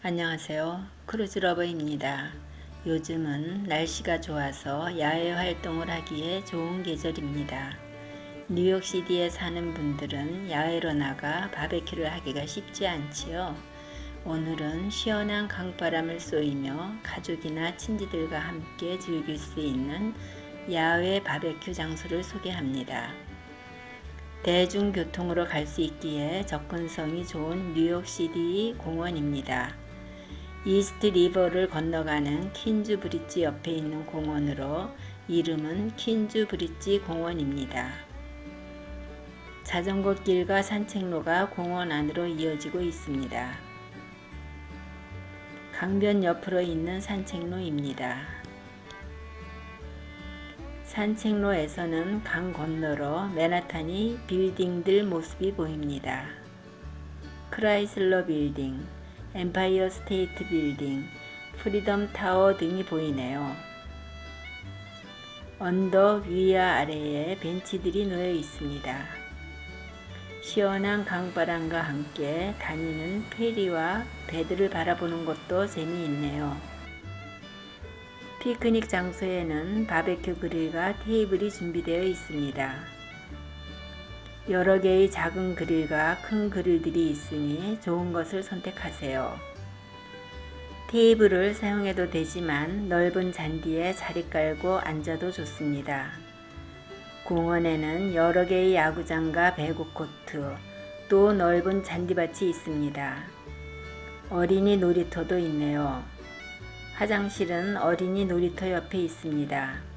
안녕하세요. 크루즈러버입니다. 요즘은 날씨가 좋아서 야외 활동을 하기에 좋은 계절입니다. 뉴욕시티에 사는 분들은 야외로 나가 바베큐를 하기가 쉽지 않지요. 오늘은 시원한 강바람을 쏘이며 가족이나 친지들과 함께 즐길 수 있는 야외 바베큐 장소를 소개합니다. 대중교통으로 갈 수 있기에 접근성이 좋은 뉴욕시티 공원입니다. 이스트 리버를 건너가는 킨즈 브릿지 옆에 있는 공원으로 이름은 킨즈 브릿지 공원입니다. 자전거 길과 산책로가 공원 안으로 이어지고 있습니다. 강변 옆으로 있는 산책로입니다. 산책로에서는 강 건너로 맨하탄이 빌딩들 모습이 보입니다. 크라이슬러 빌딩, 엠파이어 스테이트 빌딩, 프리덤 타워 등이 보이네요. 언덕 위와 아래에 벤치들이 놓여 있습니다. 시원한 강바람과 함께 다니는 페리와 배들을 바라보는 것도 재미있네요. 피크닉 장소에는 바베큐 그릴과 테이블이 준비되어 있습니다. 여러 개의 작은 그릴과 큰 그릴들이 있으니 좋은 것을 선택하세요. 테이블을 사용해도 되지만 넓은 잔디에 자리 깔고 앉아도 좋습니다. 공원에는 여러 개의 야구장과 배구 코트, 또 넓은 잔디밭이 있습니다. 어린이 놀이터도 있네요. 화장실은 어린이 놀이터 옆에 있습니다.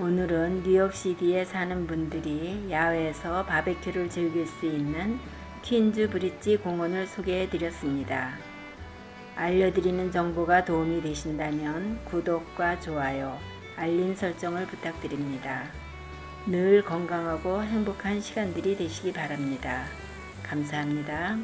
오늘은 뉴욕시티에 사는 분들이 야외에서 바베큐를 즐길 수 있는 퀸즈 브릿지 공원을 소개해 드렸습니다. 알려드리는 정보가 도움이 되신다면 구독과 좋아요, 알림 설정을 부탁드립니다. 늘 건강하고 행복한 시간들이 되시기 바랍니다. 감사합니다.